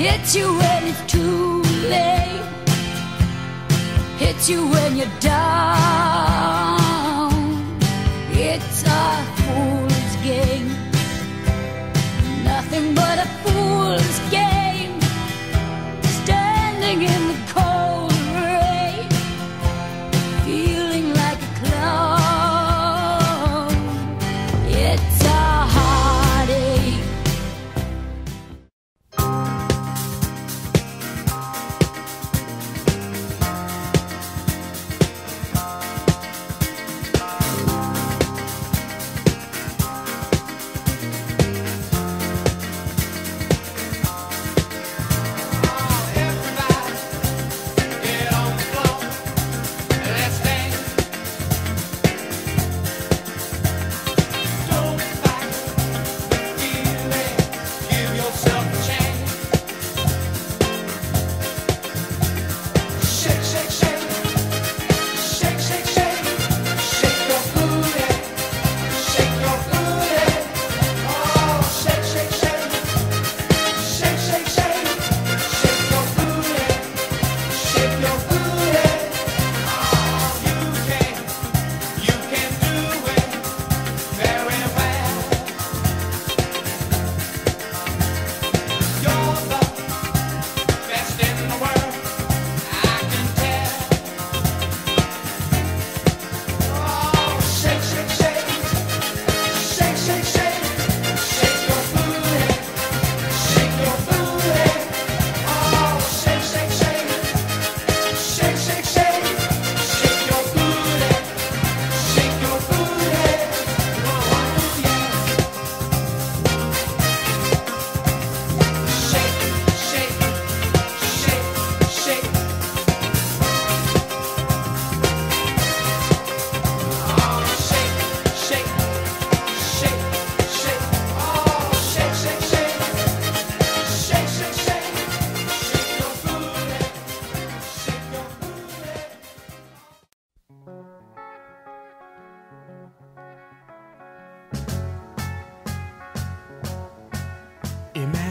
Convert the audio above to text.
Hits you when it's too late, hits you when you're down. It's a fool's game,